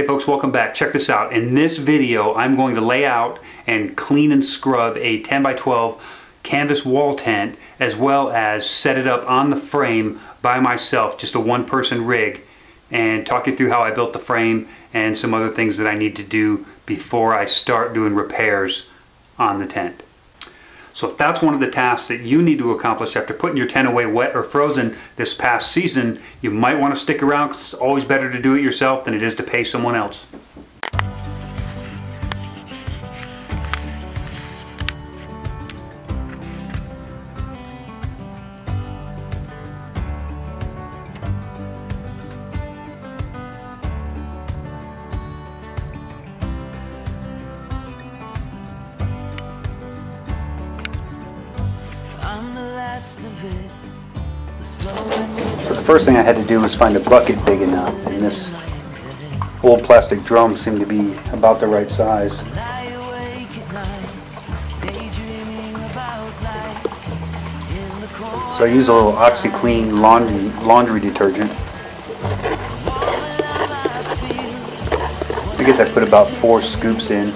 Hey folks, welcome back. Check this out. In this video, I'm going to lay out and clean and scrub a 10 by 12 canvas wall tent as well as set it up on the frame by myself, just a one person rig and talk you through how I built the frame and some other things that I need to do before I start doing repairs on the tent. So if that's one of the tasks that you need to accomplish after putting your tent away wet or frozen this past season, you might want to stick around because it's always better to do it yourself than it is to pay someone else. First thing I had to do was find a bucket big enough, and this old plastic drum seemed to be about the right size. So I use a little OxiClean laundry, laundry detergent. I guess I put about four scoops in.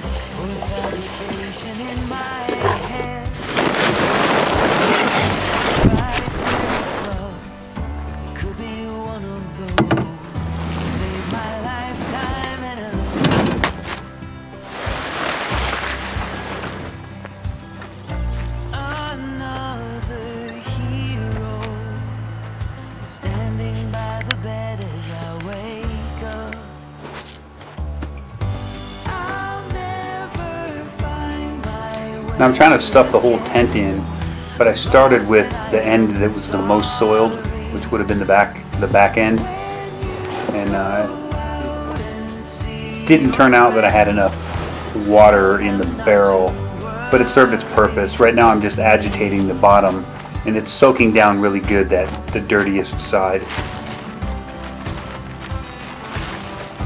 Now I'm trying to stuff the whole tent in, but I started with the end that was the most soiled, which would have been the back, the back end, and uh, didn't turn out that I had enough water in the barrel, but it served its purpose. Right now I'm just agitating the bottom, and it's soaking down really good that the dirtiest side.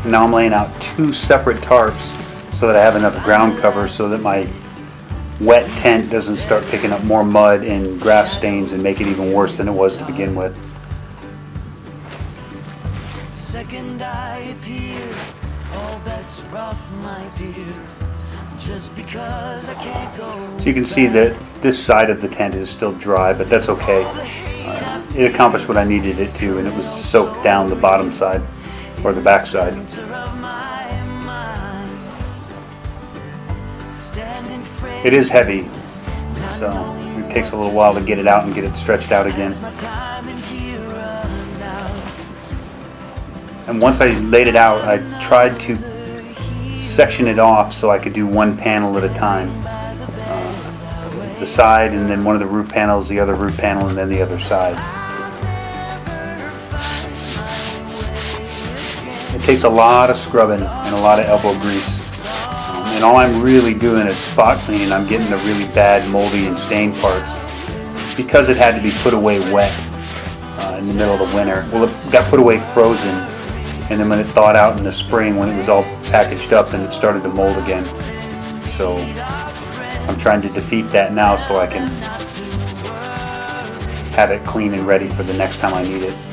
Now I'm laying out two separate tarps so that I have enough ground cover so that my wet tent doesn't start picking up more mud and grass stains and make it even worse than it was to begin with. Second I appear, all bets rough, my dear. Just because I can't go. So you can see that this side of the tent is still dry, but that's okay. Uh, it accomplished what I needed it to, and it was soaked down the bottom side or the back side. It is heavy, so it takes a little while to get it out and get it stretched out again. And once I laid it out, I tried to section it off so I could do one panel at a time. Uh, the side and then one of the roof panels, the other roof panel, and then the other side. It takes a lot of scrubbing and a lot of elbow grease and all I'm really doing is spot cleaning. I'm getting the really bad moldy and stained parts because it had to be put away wet uh, in the middle of the winter. Well, it got put away frozen, and then when it thawed out in the spring, when it was all packaged up, and it started to mold again. So I'm trying to defeat that now so I can have it clean and ready for the next time I need it.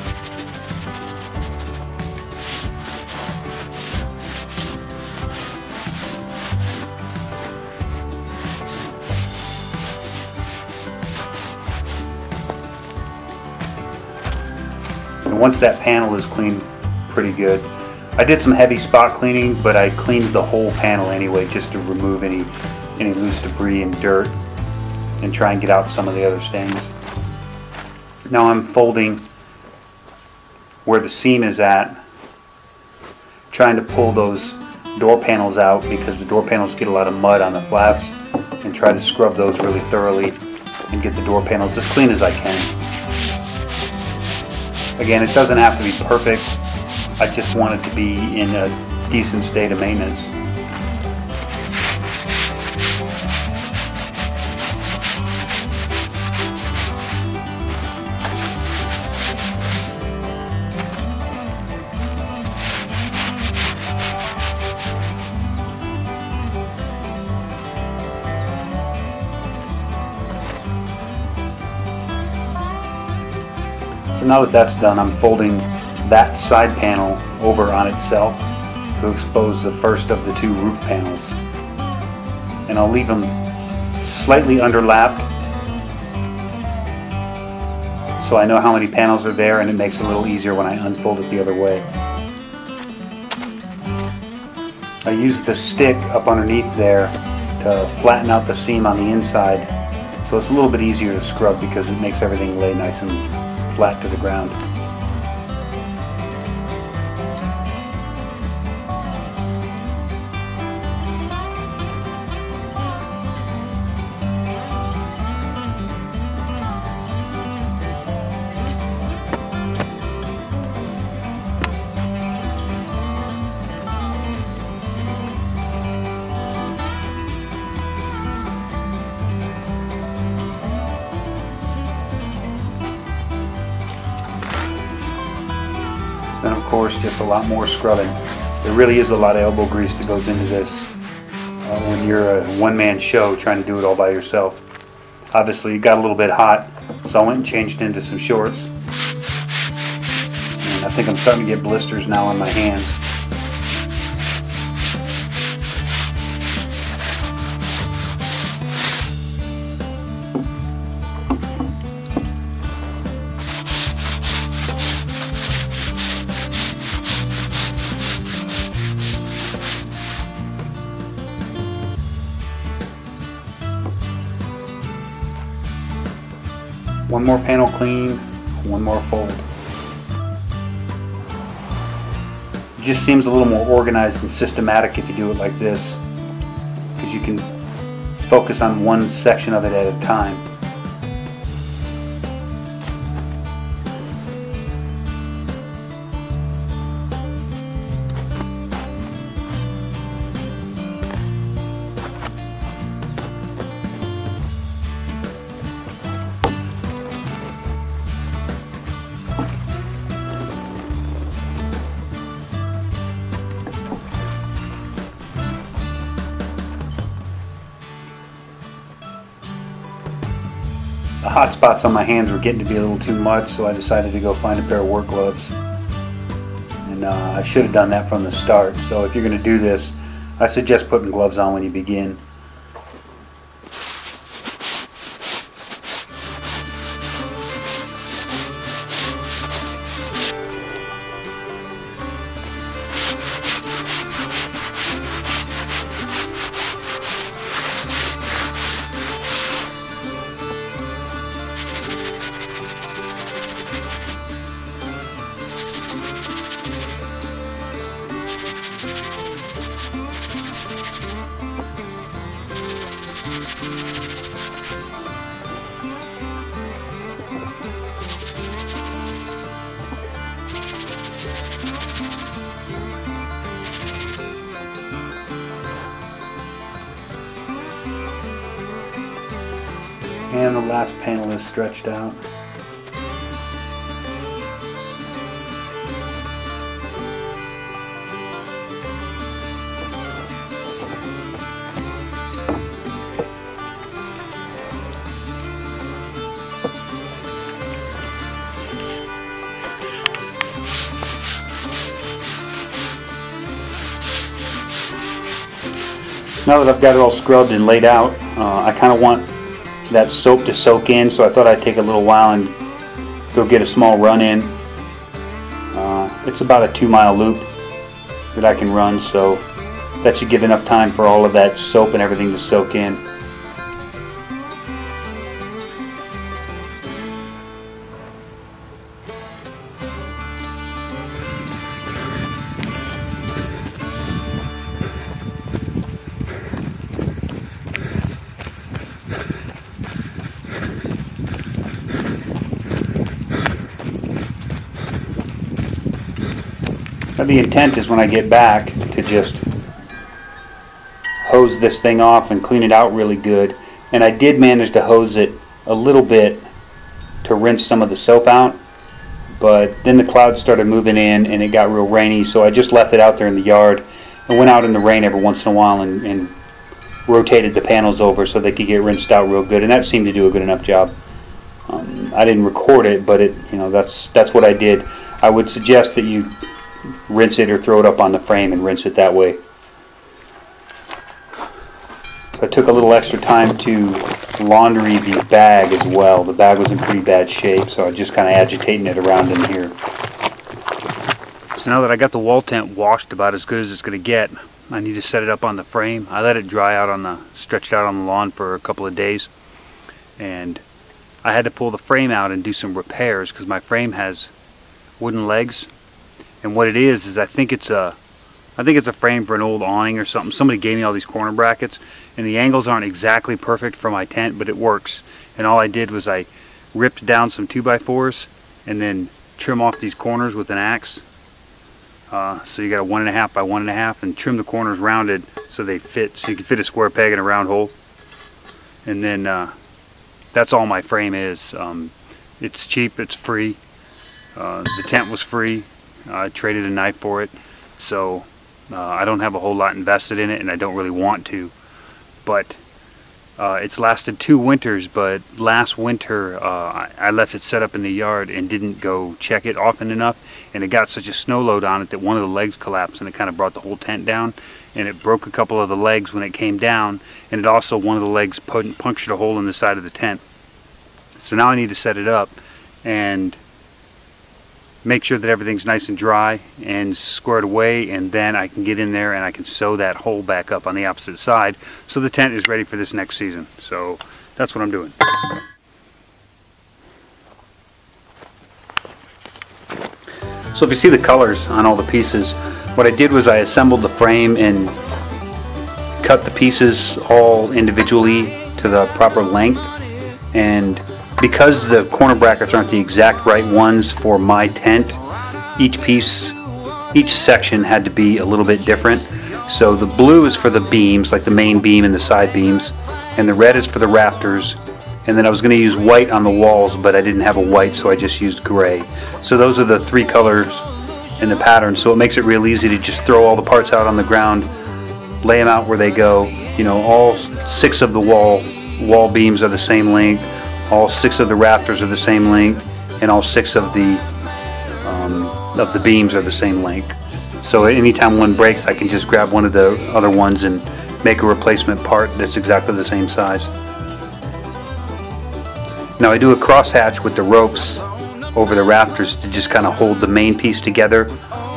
And once that panel is cleaned pretty good, I did some heavy spot cleaning, but I cleaned the whole panel anyway just to remove any, any loose debris and dirt and try and get out some of the other stains. Now I'm folding where the seam is at, trying to pull those door panels out because the door panels get a lot of mud on the flaps and try to scrub those really thoroughly and get the door panels as clean as I can. Again, it doesn't have to be perfect. I just want it to be in a decent state of maintenance. Now that that's done, I'm folding that side panel over on itself to expose the first of the two roof panels. And I'll leave them slightly underlapped so I know how many panels are there and it makes it a little easier when I unfold it the other way. I use the stick up underneath there to flatten out the seam on the inside so it's a little bit easier to scrub because it makes everything lay nice and flat to the ground. Course just a lot more scrubbing. There really is a lot of elbow grease that goes into this uh, when you're a one-man show trying to do it all by yourself. Obviously it got a little bit hot so I went and changed into some shorts. And I think I'm starting to get blisters now on my hands. One more panel clean, one more fold. It just seems a little more organized and systematic if you do it like this because you can focus on one section of it at a time. The hot spots on my hands were getting to be a little too much, so I decided to go find a pair of work gloves. And uh, I should have done that from the start. So if you're going to do this, I suggest putting gloves on when you begin. And the last panel is stretched out. Now that I've got it all scrubbed and laid out, uh, I kind of want that soap to soak in, so I thought I'd take a little while and go get a small run in. Uh, it's about a two mile loop that I can run, so that should give enough time for all of that soap and everything to soak in. The intent is when I get back to just hose this thing off and clean it out really good. And I did manage to hose it a little bit to rinse some of the soap out. But then the clouds started moving in and it got real rainy, so I just left it out there in the yard and went out in the rain every once in a while and, and rotated the panels over so they could get rinsed out real good. And that seemed to do a good enough job. Um, I didn't record it, but it, you know, that's that's what I did. I would suggest that you rinse it or throw it up on the frame and rinse it that way. So I took a little extra time to laundry the bag as well. The bag was in pretty bad shape, so I'm just kind of agitating it around in here. So now that I got the wall tent washed about as good as it's going to get, I need to set it up on the frame. I let it dry out on the, stretched out on the lawn for a couple of days. And I had to pull the frame out and do some repairs because my frame has wooden legs. And what it is, is I think it's a, I think it's a frame for an old awning or something. Somebody gave me all these corner brackets and the angles aren't exactly perfect for my tent, but it works. And all I did was I ripped down some 2x4s and then trim off these corners with an axe. Uh, so you got a one and a half by one and a half and trim the corners rounded so they fit so you can fit a square peg in a round hole. And then uh, that's all my frame is. Um, it's cheap it's free. Uh, the tent was free I traded a knife for it. So uh, I don't have a whole lot invested in it and I don't really want to. But uh, it's lasted two winters, but last winter uh, I left it set up in the yard and didn't go check it often enough, and it got such a snow load on it that one of the legs collapsed and it kind of brought the whole tent down, and it broke a couple of the legs when it came down, and it also one of the legs punctured a hole in the side of the tent. So now I need to set it up, and make sure that everything's nice and dry and squared away and then I can get in there and I can sew that hole back up on the opposite side so the tent is ready for this next season. So that's what I'm doing. So if you see the colors on all the pieces, what I did was I assembled the frame and cut the pieces all individually to the proper length and because the corner brackets aren't the exact right ones for my tent, each piece, each section had to be a little bit different. So the blue is for the beams, like the main beam and the side beams, and the red is for the rafters. And then I was going to use white on the walls, but I didn't have a white, so I just used gray. So those are the three colors in the pattern. So it makes it real easy to just throw all the parts out on the ground, lay them out where they go. You know, all six of the wall wall beams are the same length all six of the rafters are the same length and all six of the um, of the beams are the same length. So anytime one breaks I can just grab one of the other ones and make a replacement part that's exactly the same size. Now I do a crosshatch with the ropes over the rafters to just kind of hold the main piece together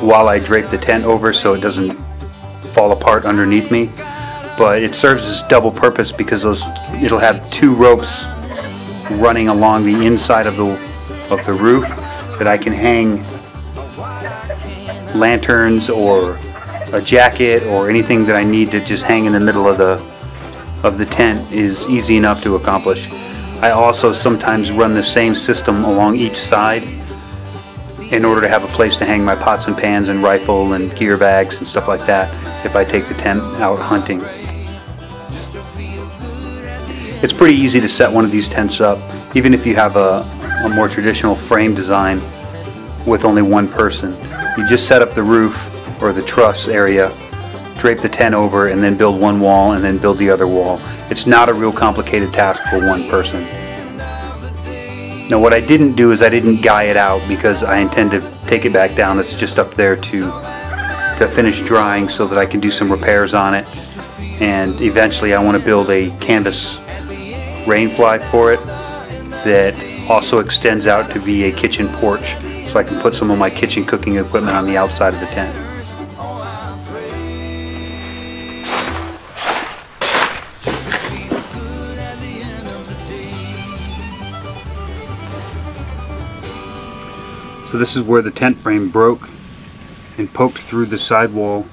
while I drape the tent over so it doesn't fall apart underneath me. But it serves as double purpose because those it'll have two ropes running along the inside of the of the roof that I can hang lanterns or a jacket or anything that I need to just hang in the middle of the of the tent is easy enough to accomplish. I also sometimes run the same system along each side in order to have a place to hang my pots and pans and rifle and gear bags and stuff like that if I take the tent out hunting. It's pretty easy to set one of these tents up, even if you have a, a more traditional frame design with only one person. You just set up the roof or the truss area, drape the tent over, and then build one wall and then build the other wall. It's not a real complicated task for one person. Now what I didn't do is I didn't guy it out because I intend to take it back down. It's just up there to, to finish drying so that I can do some repairs on it. And eventually I want to build a canvas rain flag for it that also extends out to be a kitchen porch so I can put some of my kitchen cooking equipment on the outside of the tent. So this is where the tent frame broke and poked through the sidewall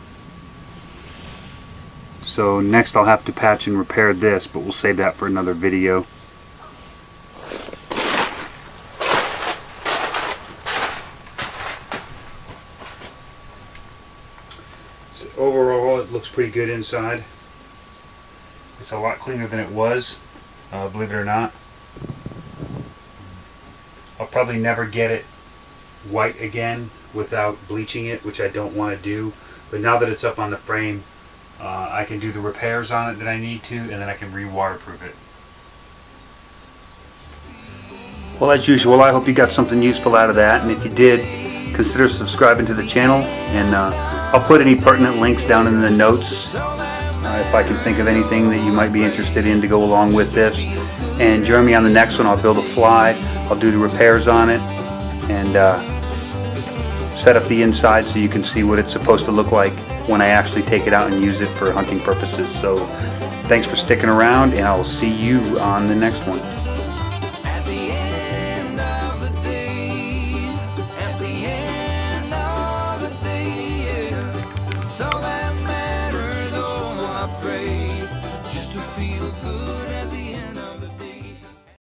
so next I'll have to patch and repair this, but we'll save that for another video. So overall it looks pretty good inside. It's a lot cleaner than it was, uh, believe it or not. I'll probably never get it white again without bleaching it, which I don't want to do. But now that it's up on the frame, uh, I can do the repairs on it that I need to, and then I can re-waterproof it. Well, as usual, I hope you got something useful out of that, and if you did, consider subscribing to the channel and uh, I'll put any pertinent links down in the notes uh, if I can think of anything that you might be interested in to go along with this. And join me on the next one. I'll build a fly, I'll do the repairs on it, and uh, set up the inside so you can see what it's supposed to look like when I actually take it out and use it for hunting purposes. So thanks for sticking around and I will see you on the next one.